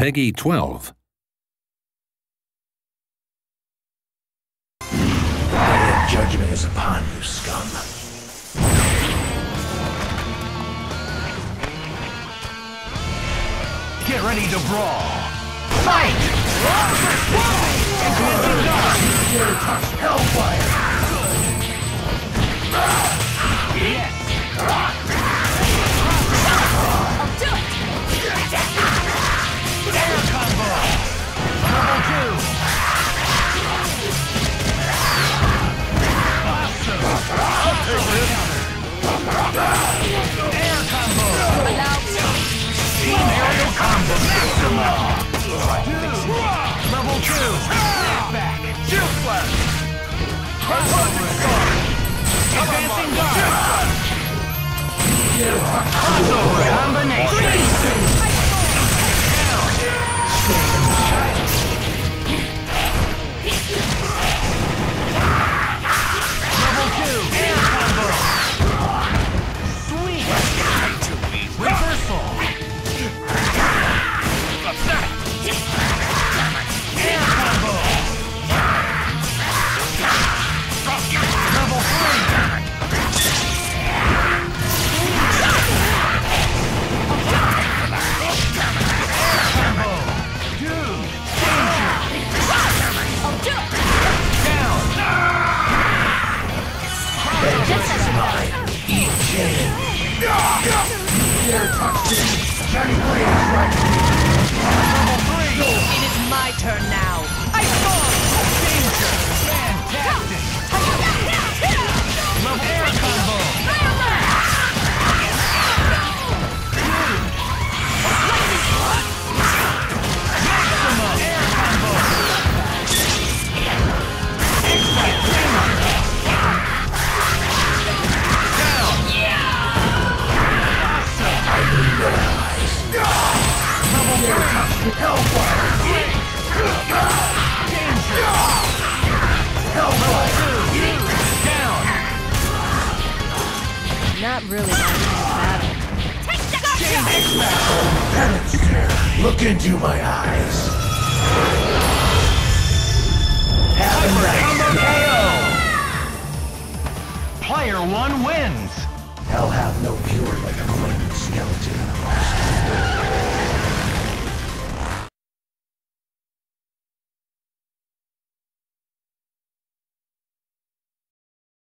Peggy 12. Judgment is upon you, scum. Get ready to brawl. Fight! Dare touch Hellfire! Two! Snapback! Shield slash! Dare touch this! Johnny Not really my kind of battle. Penance Stare, look into my eyes. Have a nice KO! Player one wins! I'll have no fury like a frightened skeleton.